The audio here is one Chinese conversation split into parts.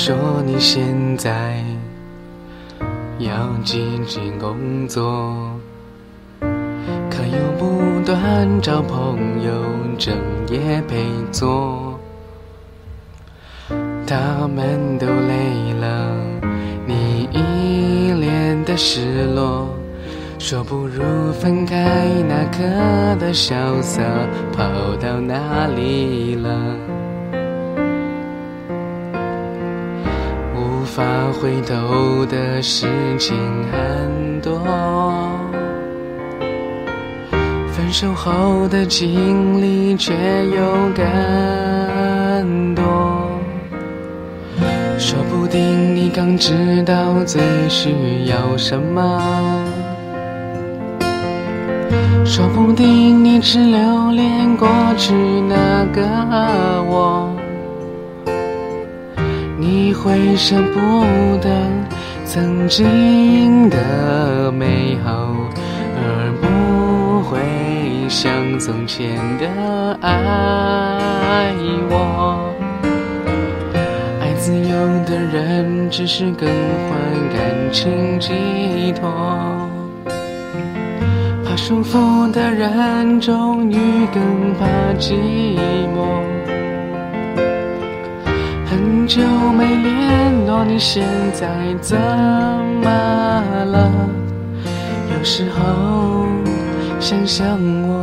说你现在要积极工作，可又不断找朋友整夜陪坐，他们都累了，你一脸的失落。说不如分开，那刻的潇洒跑到哪里了？法回头的事情很多，分手后的经历却有更多。说不定你刚知道最需要什么。说不定你只留恋过去那个我，你会舍不得曾经的美好，而不会像从前的爱我。爱自由的人只是更换感情寄托。怕束缚的人终于更怕寂寞。久没联络，你现在怎么了？有时候想想我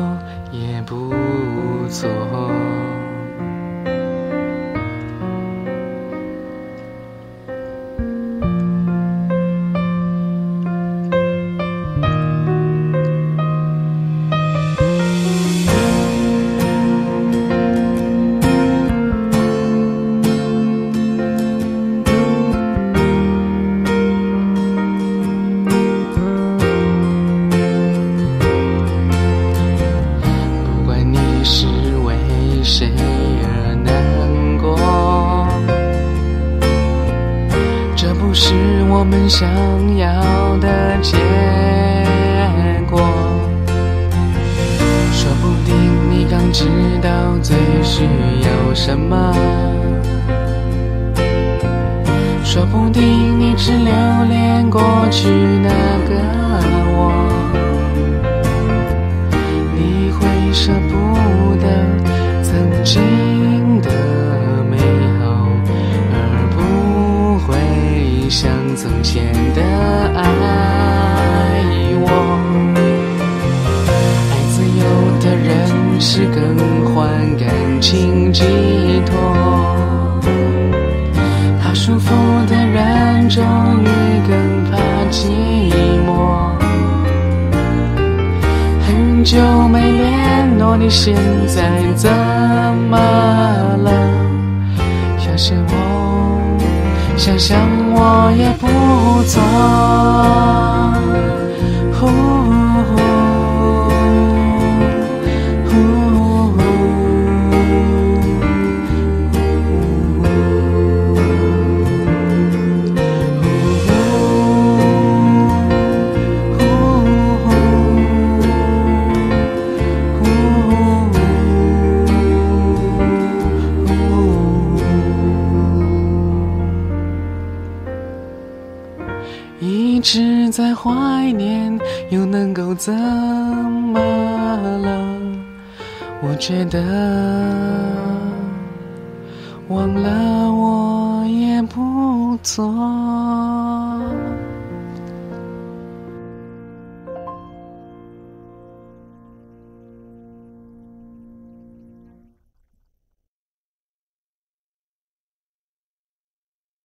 我们想要的结果。说不定你刚知道最需要什么。说不定你只留恋过去那个我。你会舍终于更怕寂寞。很久没联络，你现在怎么了？要是我，想想我也不错。直在怀念，又能够怎么了？我觉得忘了我也不错。